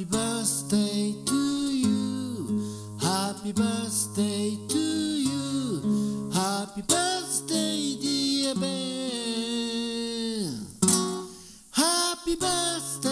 Happy birthday to you. Happy birthday to you. Happy birthday, dear Ben. Happy birthday.